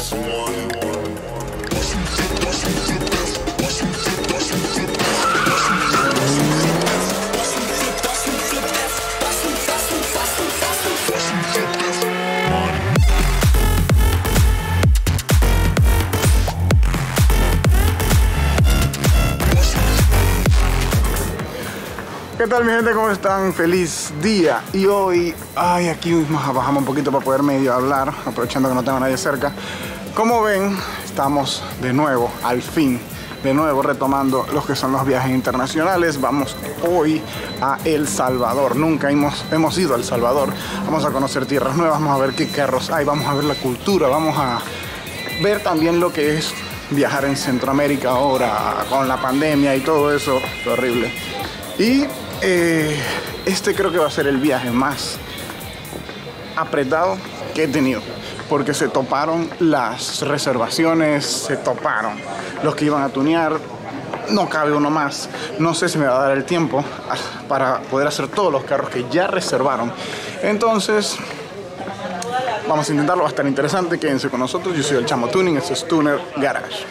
¿Qué tal mi gente? ¿Cómo están? Feliz día. Y hoy, ay, aquí bajamos un poquito para poder medio hablar, aprovechando que no tengo nadie cerca. Como ven, estamos de nuevo, al fin, de nuevo retomando los que son los viajes internacionales. Vamos hoy a El Salvador. Nunca hemos, hemos ido a El Salvador. Vamos a conocer tierras nuevas, vamos a ver qué carros hay, vamos a ver la cultura, vamos a ver también lo que es viajar en Centroamérica ahora con la pandemia y todo eso. Qué horrible. Y eh, este creo que va a ser el viaje más apretado que he tenido. Porque se toparon las reservaciones, se toparon los que iban a tunear. No cabe uno más. No sé si me va a dar el tiempo ah, para poder hacer todos los carros que ya reservaron. Entonces, vamos a intentarlo. Va a estar interesante. Quédense con nosotros. Yo soy el Chamo Tuning. Este es Tuner Garage.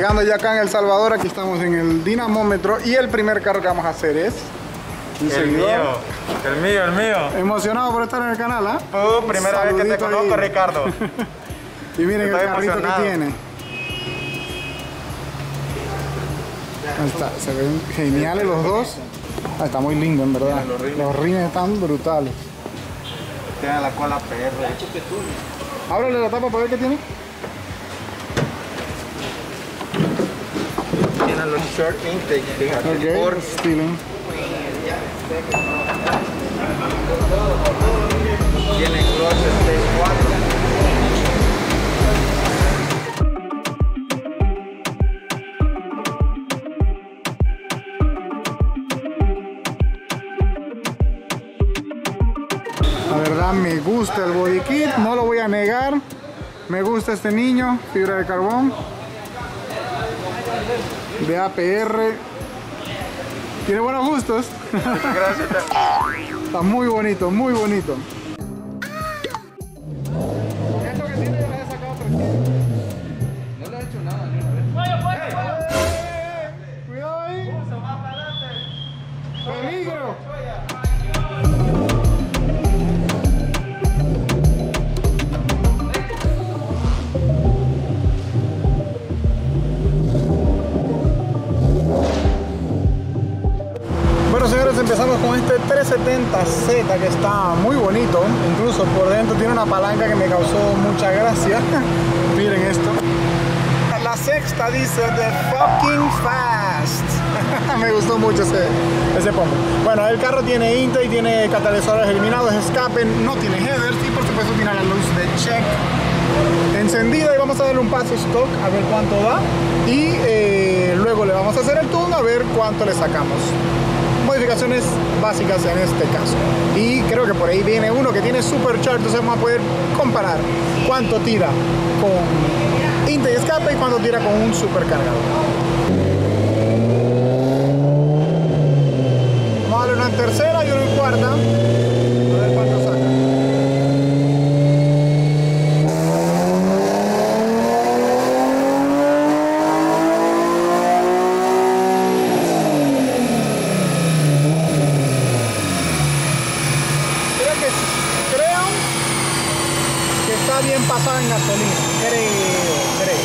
Llegando ya acá en El Salvador, aquí estamos en el dinamómetro y el primer carro que vamos a hacer es El seguidor. mío, el mío, el mío. Emocionado por estar en el canal, ¿ah? Uh, primera vez que te conozco, ahí. Ricardo. Y miren el carrito emocionado. que tiene. Ahí está, se ven geniales los dos. Ah, está muy lindo en verdad. los rines. Los rines están brutales. Tiene la cola PR. Ábrele la tapa para ver qué tiene. Tiene los short intake, fíjate. Ok, Por styling. tiene clutch Stage 4. La verdad me gusta el body kit, no lo voy a negar. Me gusta este niño, fibra de carbón. De APR. Tiene buenos gustos. Gracias. Está muy bonito, muy bonito. 370Z que está muy bonito. Incluso por dentro tiene una palanca que me causó mucha gracia. Miren esto. La sexta dice The Fucking Fast. me gustó mucho ese, ese pombo. Bueno, el carro tiene intake, tiene catalizadores eliminados, escape, no tiene headers y por supuesto tiene la luz de check encendida y vamos a darle un paso stock a ver cuánto da y eh, luego le vamos a hacer el tune a ver cuánto le sacamos modificaciones básicas en este caso. Y creo que por ahí viene uno que tiene supercharge entonces vamos a poder comparar cuánto tira con intake escape y cuánto tira con un supercargador. Vamos a tercera y una cuarta a ver cuánto saca Creo que creo que está bien pasado en gasolina. Creo, creo.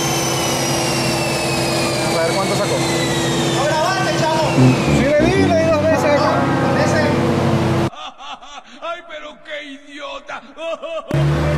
Cuánto sacó. ¡No grabaste, chavo! Sí le di, le di dos veces acá. ¡Ay, pero qué idiota!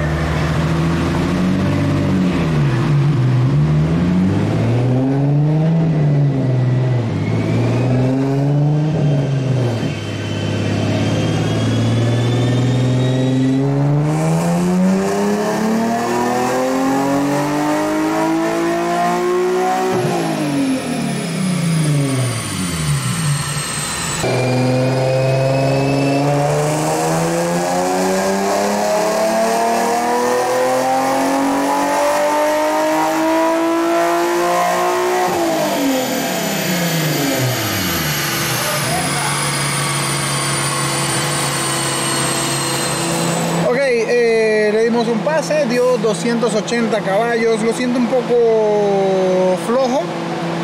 pase dio 280 caballos, lo siento un poco flojo,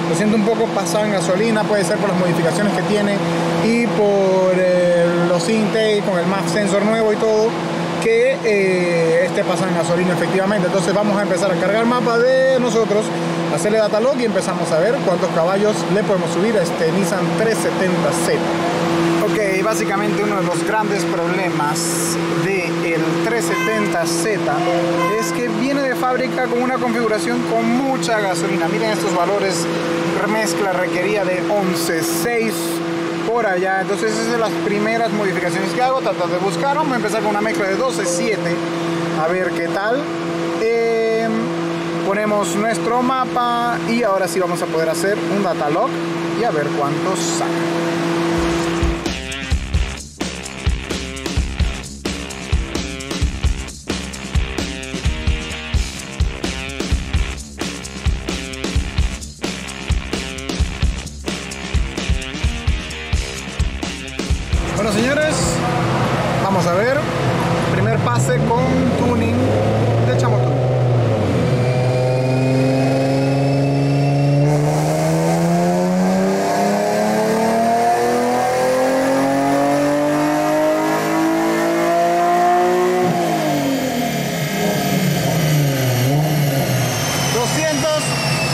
lo siento un poco pasado en gasolina, puede ser por las modificaciones que tiene y por eh, los intake con el MAF sensor nuevo y todo, que eh, este pasa en gasolina efectivamente. Entonces vamos a empezar a cargar mapa de nosotros, hacerle data log y empezamos a ver cuántos caballos le podemos subir a este Nissan 370Z. Básicamente uno de los grandes problemas del 370Z es que viene de fábrica con una configuración con mucha gasolina. Miren estos valores, mezcla requería de 11.6 por allá. Entonces esas son las primeras modificaciones que hago, tratar de buscar. Vamos a empezar con una mezcla de 12.7, a ver qué tal. Eh, ponemos nuestro mapa y ahora sí vamos a poder hacer un data log y a ver cuántos saca. Vamos a ver. Primer pase con tuning de Chamoto.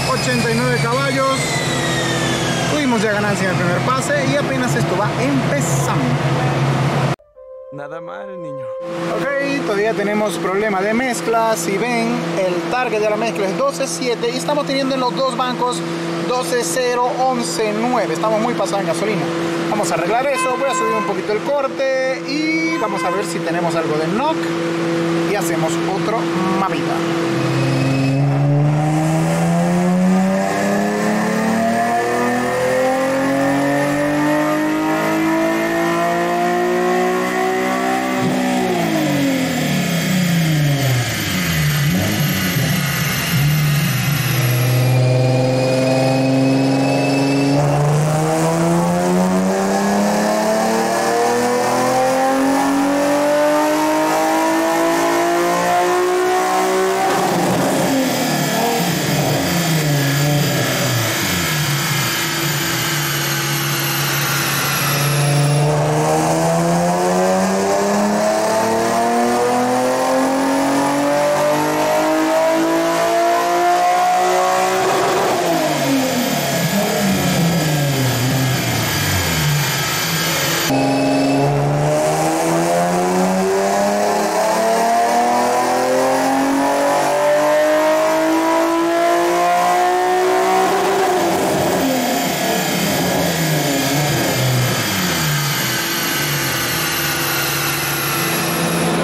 ...289 caballos... Tuvimos ya ganancia en el primer pase y apenas esto va empezando. Nada mal, niño. Ok, todavía tenemos problema de mezcla. Si ven, el target de la mezcla es 12.7 y estamos teniendo en los dos bancos 12.0, 11.9. Estamos muy pasados en gasolina. Vamos a arreglar eso. Voy a subir un poquito el corte y vamos a ver si tenemos algo de knock y hacemos otro mapita.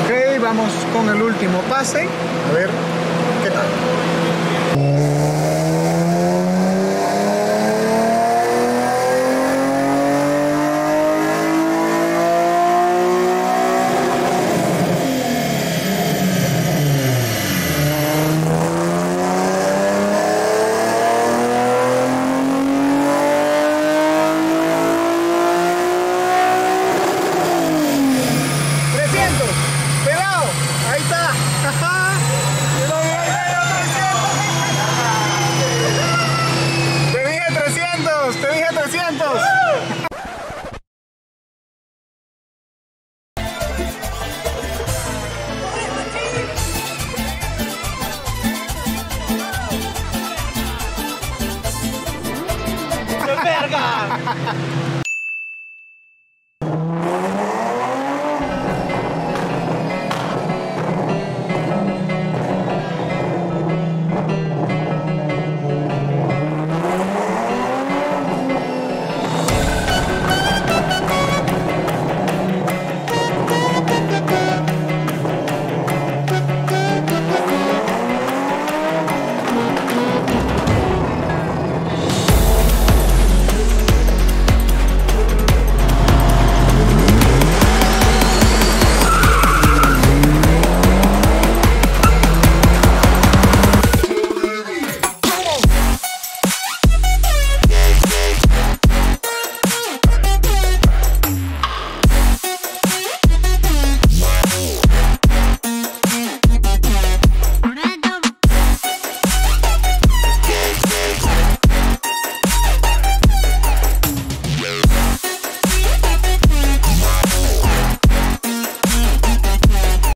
Ok, con el último pase. A ver qué tal. ¡300! ¡Pelado! ¡Ahí está! ¡Te dije 300!